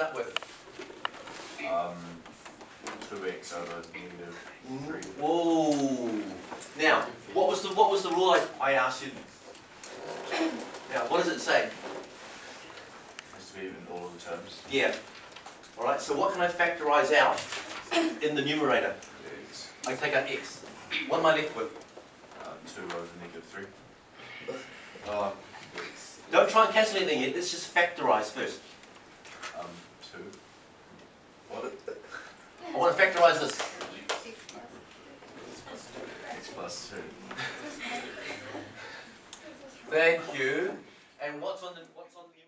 up with? Um, two x over negative three. Whoa. Now, what was the, what was the rule I, I asked you? Now, what does it say? Has to be in all of the terms. Yeah. All right, so what can I factorize out in the numerator? X. I take out x. What am I left with? Um, two over negative three. X. don't try and cancel anything yet. Let's just factorize first two. What? I want to factorize this. X plus two. Thank you. And what's on the what's on the